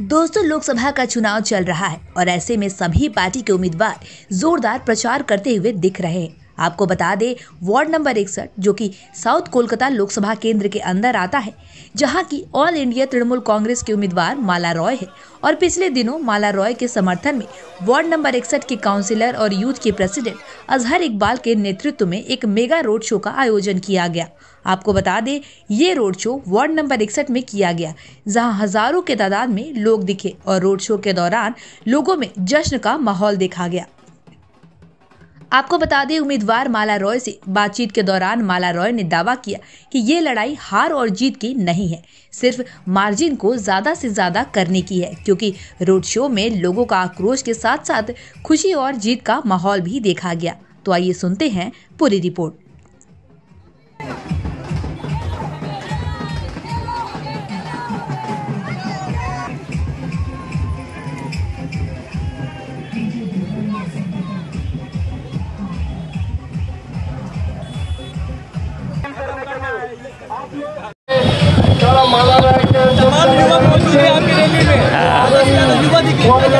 दोस्तों, लोकसभा का चुनाव चल रहा है और ऐसे में सभी पार्टी के उम्मीदवार जोरदार प्रचार करते हुए दिख रहे हैं। आपको बता दें, वार्ड नंबर इकसठ, जो कि साउथ कोलकाता लोकसभा केंद्र के अंदर आता है, जहाँ की ऑल इंडिया तृणमूल कांग्रेस के उम्मीदवार माला रॉय है। और पिछले दिनों माला रॉय के समर्थन में वार्ड नंबर इकसठ के काउंसिलर और यूथ के प्रेसिडेंट अजहर इकबाल के नेतृत्व में एक मेगा रोड शो का आयोजन किया गया। आपको बता दें, ये रोड शो वार्ड नंबर इकसठ में किया गया, जहाँ हज़ारों के तादाद में लोग दिखे और रोड शो के दौरान लोगों में जश्न का माहौल देखा गया। आपको बता दें, उम्मीदवार माला रॉय से बातचीत के दौरान माला रॉय ने दावा किया कि ये लड़ाई हार और जीत की नहीं है। सिर्फ़ मार्जिन को ज़्यादा से ज़्यादा करने की है, क्योंकि रोड शो में लोगों का आक्रोश के साथ साथ खुशी और जीत का माहौल भी देखा गया। तो आइए सुनते हैं पूरी रिपोर्ट।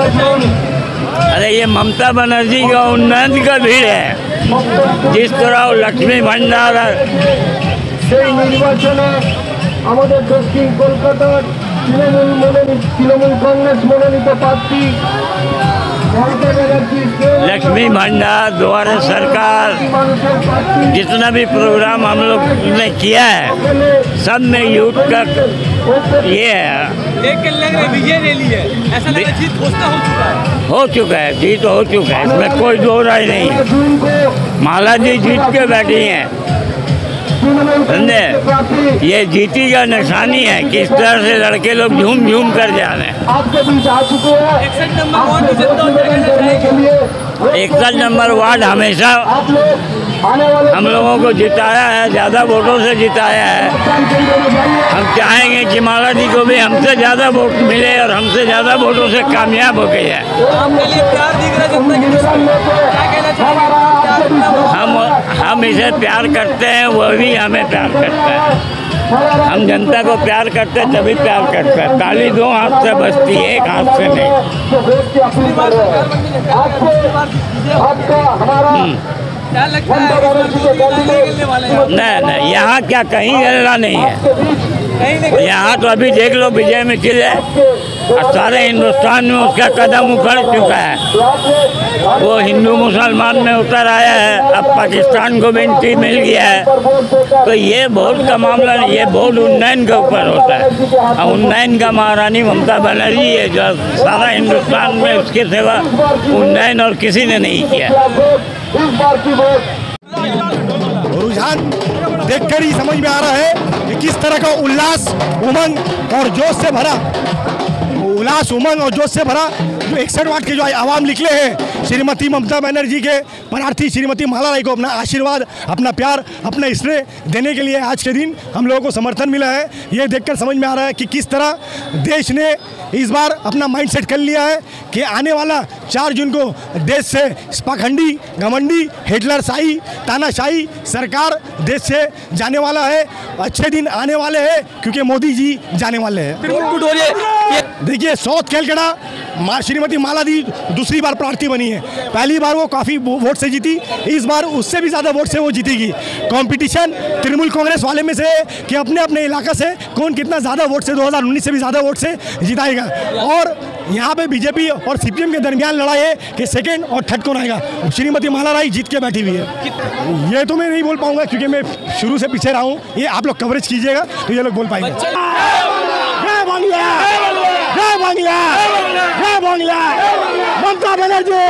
अरे ये ममता बनर्जी का उन्नयन का भीड़ है जिस तरह वो लक्ष्मी भंडार সেই নির্বাচনে আমাদের দক্ষিণ কলকাতার তৃণমূল মনোনীত তৃণমূল কংগ্রেস মনোনীত প্রার্থী মমতা ব্যানার্জির लक्ष्मी भंडार द्वारा सरकार जितना भी प्रोग्राम हम लोग ने किया है सब में यूथ का ये है। हो चुका है। हो चुका है जीत हो चुका है इसमें कोई दो राय नहीं। है माला जी जीत के बैठी हैं। समझे? ये जीती का निशानी है किस तरह से लड़के लोग झूम झूम कर जा रहे हैं। इकसठ नंबर वार्ड हमेशा हम लोगों को जिताया है ज़्यादा वोटों से जिताया है। हम चाहेंगे कि माला जी को भी हमसे ज़्यादा वोट मिले और हमसे ज़्यादा वोटों से कामयाब हो गई है? हम हम इसे प्यार करते हैं वो भी हमें प्यार करता है। हम जनता को प्यार करते हैं तभी प्यार करते हैं। ताली दो हाथ से बचती है एक हाथ से नहीं। क्या लगता है नहीं गिरने वाले हैं नहीं यहाँ क्या कहीं गलना नहीं है यहाँ तो अभी देख लो विजय मिथिल है। और सारे हिंदुस्तान में उसका कदम उखड़ चुका है। वो हिंदू मुसलमान में उतर आया है, अब पाकिस्तान को भी एंट्री मिल गया है। तो ये वोट का मामला ये वोट उन्नयन के ऊपर होता है। और उन्नयन का महारानी ममता बनर्जी है, जो सारा हिंदुस्तान में उसके सेवा उन्नयन और किसी ने नहीं किया। रुझान देखकर ही समझ में आ रहा है कि किस तरह का उल्लास, उमंग और जोश से भरा उल्लास, उमंग और जोश से भरा जो इकसठ वार्ड के जो आवाम निकले हैं, श्रीमती ममता बनर्जी के प्रार्थी श्रीमती माला राय को अपना आशीर्वाद, अपना प्यार, अपना स्नेह देने के लिए आज के दिन हम लोगों को समर्थन मिला है। ये देखकर समझ में आ रहा है कि किस तरह देश ने इस बार अपना माइंड कर लिया है कि आने वाला चार जून को देश से पाखंडी घमंडी हिटलर शाही तानाशाही सरकार देश से जाने वाला है। अच्छे दिन आने वाले हैं क्योंकि मोदी जी जाने वाले हैं। देखिए साउथ कैलकटा मा श्रीमती माला दी दूसरी बार प्रार्थी बनी है। पहली बार वो काफ़ी वोट से जीती इस बार उससे भी ज़्यादा वोट से वो जीतेगी। कंपटीशन तृणमूल कांग्रेस वाले में से है कि अपने अपने इलाका से कौन कितना ज़्यादा वोट से 2019 से भी ज़्यादा वोट से जिताएगा। और यहाँ पे बीजेपी और सीपीएम के दरमियान लड़ाई है कि सेकेंड और थर्ड कौन आएगा? श्रीमती माला राय जीत के बैठी हुई है। ये तो मैं नहीं बोल पाऊँगा क्योंकि मैं शुरू से पीछे रहा हूँ। ये आप लोग कवरेज कीजिएगा तो ये लोग बोल पाएँगे। जय बांग्ला! जय बांग्ला! जय बांग्ला! ममता बनर्जी!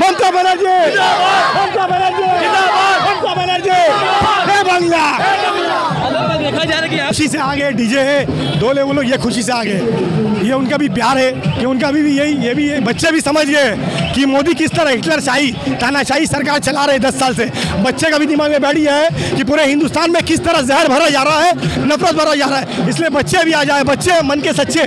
ममता बनर्जी! ममता बनर्जी! ममता बनर्जी! जय बांग्ला! खुशी से आ गए डीजे है दो लोग लोग ये खुशी से आ गए ये उनका भी प्यार है कि उनका भी, भी यही ये भी ये बच्चे भी समझ गए कि मोदी किस तरह हिटलर शाही तानाशाही सरकार चला रहे दस साल से। बच्चे का भी दिमाग में बैठ गया है कि पूरे हिंदुस्तान में किस तरह जहर भरा जा रहा है नफरत भरा जा रहा है। इसलिए बच्चे भी आ जाए बच्चे मन के सच्चे।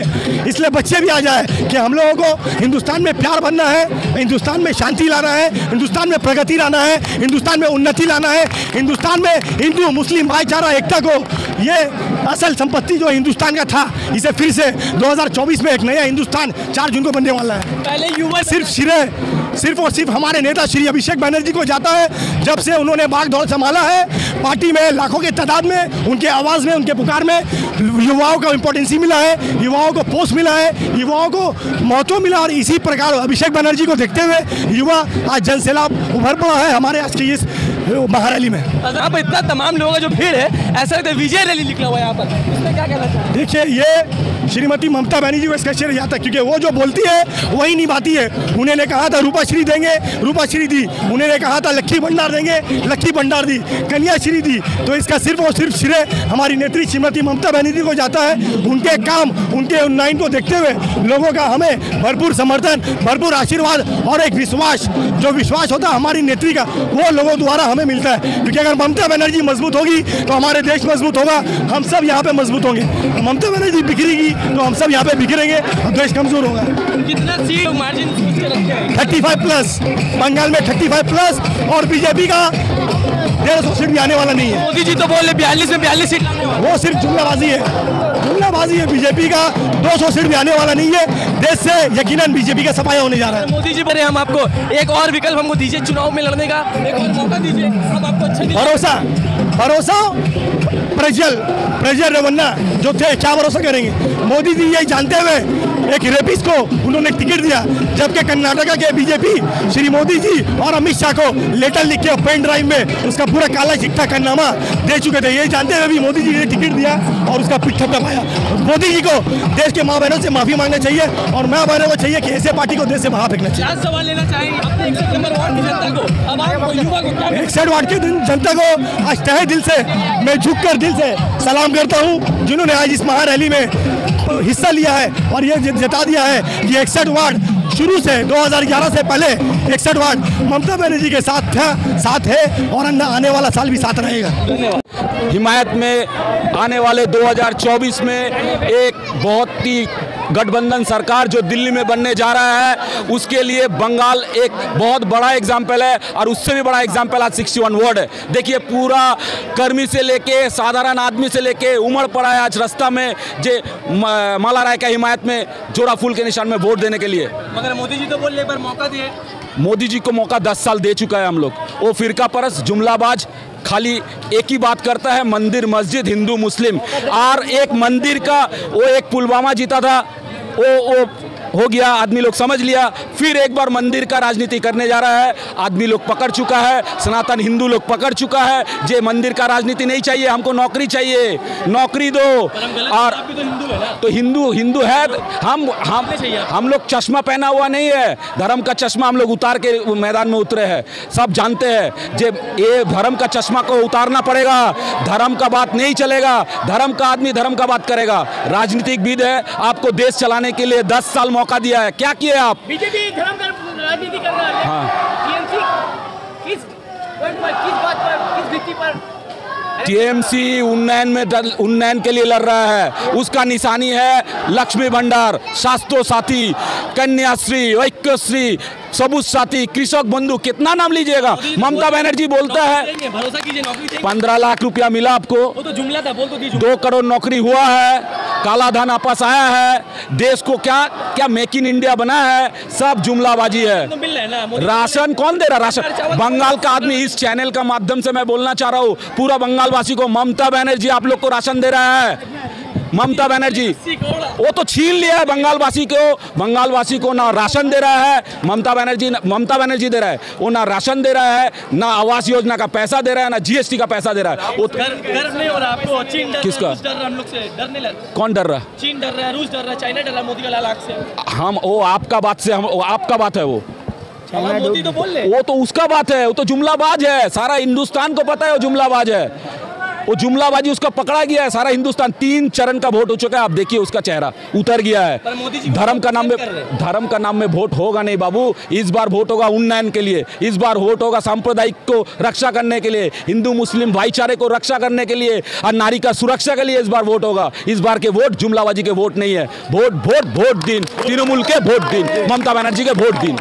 इसलिए बच्चे भी आ जाए कि हम लोगों को हिंदुस्तान में प्यार बनना है हिंदुस्तान में शांति लाना है हिंदुस्तान में प्रगति लाना है हिंदुस्तान में उन्नति लाना है हिंदुस्तान में हिंदू मुस्लिम भाईचारा एकता को ये असल संपत्ति जो हिंदुस्तान का था इसे फिर से 2024 में एक नया हिंदुस्तान चार जून को बनने वाला है। पहले युवा सिर्फ़ सिरे सिर्फ़ और सिर्फ़ हमारे नेता श्री अभिषेक बनर्जी को जाता है जब से उन्होंने बाग दौड़ संभाला है पार्टी में लाखों की तादाद में उनके आवाज़ में उनके पुकार में युवाओं का इम्पोर्टेंसी मिला है युवाओं को पोस्ट मिला है युवाओं को महत्व मिला और इसी प्रकार अभिषेक बनर्जी को देखते हुए युवा आज जन सैलाब उभर पड़ा है हमारे आज की इस महारैली में। यहाँ पर इतना तमाम लोगों का जो भीड़ है ऐसा लगता है विजय रैली निकला हुआ है यहाँ पर। इसमें क्या कहना चाहिए देखिए ये श्रीमती ममता बनर्जी को इसका श्रेय जाता है, क्योंकि वो जो बोलती है, वही निभाती है। उन्होंने कहा था, रूपाश्री देंगे, रूपाश्री दी। उन्होंने कहा था लक्की भंडार देंगे लक्की भंडार दी, कन्याश्री दी। तो इसका सिर्फ़ और सिर्फ़ श्रेय हमारी नेत्री श्रीमती ममता बनर्जी को जाता है। उनके काम, उनके उन्नयन को देखते हुए लोगों का हमें भरपूर समर्थन, भरपूर आशीर्वाद और एक विश्वास, जो विश्वास होता है हमारी नेत्री का, वो लोगों द्वारा हमें मिलता है। क्योंकि अगर ममता बनर्जी मज़बूत होगी तो हमारे देश मज़बूत होगा, हम सब यहाँ पे मज़बूत होंगे। ममता बनर्जी बिखरेगी तो हम सब यहाँ पे बिखरेंगे। और देश कमज़ोर होगा कितना सीट मार्जिन हैं? Thirty five plus. बंगाल में थर्टी फाइव प्लस और बीजेपी का डेढ़ सौ सीट भी आने वाला नहीं है। मोदी जी तो बोल रहे बयालीस में बयालीस सीट वो सिर्फ़ जुमलाबाजी है। जुमलाबाजी है। बीजेपी का 200 सीट भी आने वाला नहीं है। देश से यकीनन बीजेपी का सफाया होने जा रहा है। मोदी जी बोले हम आपको एक और विकल्प हमको दीजिए चुनाव में लड़ने का। एक और मौका दीजिए। हम आपको अच्छा भरोसा। भरोसा प्रज्वल प्रज्वल रेवन्ना जो थे क्या भरोसा करेंगे। मोदी जी यही जानते हुए एक रेपिस को उन्होंने टिकट दिया जबकि कर्नाटका के बीजेपी श्री मोदी जी और अमित शाह को लेटर लिख के पेन ड्राइव में उसका पूरा काला चिट्ठा करनामा दे चुके थे। ये जानते हुए भी मोदी जी ने टिकट दिया और उसका पिट्ठा दबाया। मोदी जी को देश के माँ बहनों से माफ़ी मांगना चाहिए और माँ बहनों को चाहिए कि ऐसे पार्टी को देश से बाहर फेंकना चाहिए। लास्ट सवाल लेना चाहेंगे इकसठ वार्ड की जनता को। जनता आज तहे दिल से मैं झुक कर दिल से सलाम करता हूँ जिन्होंने आज इस महारैली में हिस्सा लिया है और ये जता दिया है। कि इकसठ वार्ड शुरू से 2011 से पहले इकसठ वार्ड ममता बनर्जी के साथ था, साथ है और आने वाला साल भी साथ रहेगा। हिमायत में आने वाले 2024 में एक बहुत ही गठबंधन सरकार जो दिल्ली में बनने जा रहा है उसके लिए बंगाल एक बहुत बड़ा एग्ज़ाम्पल है और उससे भी बड़ा एग्ज़ाम्पल आज 61 वार्ड है। देखिए पूरा कर्मी से लेके साधारण आदमी से लेके उमड़ पड़ा है आज रास्ता में जे माला राय का हिमायत में जोड़ा फूल के निशान में वोट देने के लिए। मगर मोदी जी तो बोल रहे एक बार मौका दिए। मोदी जी को मौका दस साल दे चुका है हम लोग। वो फिरका परस जुमलाबाज खाली एक ही बात करता है, मंदिर, मस्जिद, हिंदू, मुस्लिम। और एक मंदिर का, वो एक पुलवामा जीता था, वो वो हो गया आदमी लोग समझ लिया फिर एक बार मंदिर का राजनीति करने जा रहा है। आदमी लोग पकड़ चुका है सनातन हिंदू लोग पकड़ चुका है जे मंदिर का राजनीति नहीं चाहिए हमको नौकरी चाहिए नौकरी दो। और तो हिंदू है तो हिंदू हिंदू है हम हम हम लोग चश्मा पहना हुआ नहीं है। धर्म का चश्मा हम लोग उतार के मैदान में उतरे हैं। सब जानते हैं जे ये धर्म का चश्मा को उतारना पड़ेगा। धर्म का बात नहीं चलेगा। धर्म का आदमी धर्म का बात करेगा। राजनीतिक विद है आपको देश चलाने के लिए दस साल मौका दिया है। क्या किए आप? बीजेपी धर्म राजनीति कर रहा है। हाँ। टीएमसी किस पर किस बात पर किस भित्ति पर? टीएमसी उन्नयन में उन्नयन के लिए लड़ रहा है। उसका निशानी है लक्ष्मी भंडार शास्त्रो साथी कन्याश्री ऐक्यश्री सबूत साथी कृषक बंधु कितना नाम लीजिएगा? ममता बनर्जी बोलता है पंद्रह लाख रुपया मिला आपको। तो जुमला था बोल तो दो करोड़ नौकरी हुआ है काला धन आपस आया है देश को क्या क्या मेक इन इंडिया बना है सब जुमलाबाजी है। तो है राशन कौन दे रहा राशन? बंगाल का आदमी इस चैनल का माध्यम से मैं बोलना चाह रहा हूँ पूरा बंगाल वासी को ममता बनर्जी आप लोग को राशन दे रहा है। ममता बनर्जी वो तो छीन लिया है बंगाल वासी को। बंगाल वासी को ना राशन दे रहा है ममता बनर्जी ममता बनर्जी दे रहा है। वो ना राशन दे रहा है ना आवास योजना का पैसा दे रहा है ना जीएसटी का पैसा दे रहा है। वो तो, गर्व नहीं हो रहा आपको? चीन डर किसका? डर रहा है हम लोग से। डर नहीं लग कौन डर रहा चीन डर रहा है रूस डर रहा है चाइना डर रहा है मोदी का लाल आँख से। हम वो आपका बात से हम आपका बात है वो। तो वो तो उसका बात है वो तो जुमलाबाज है। सारा हिंदुस्तान को पता है वो जुमलाबाज है। वो जुमलाबाजी उसका पकड़ा गया है सारा हिंदुस्तान। तीन चरण का वोट हो चुका है आप देखिए उसका चेहरा। उतर गया है। धर्म का नाम में। धर्म का नाम में वोट होगा नहीं बाबू। इस बार वोट होगा उन्नयन के लिए। इस बार वोट होगा सांप्रदायिक को रक्षा करने के लिए। हिंदू मुस्लिम भाईचारे को रक्षा करने के लिए और नारी का सुरक्षा के लिए इस बार वोट होगा। इस बार के वोट जुमलाबाजी के वोट नहीं है। वोट वोट वोट दिन। तृणमूल के वोट दिन। ममता बनर्जी के वोट दिन।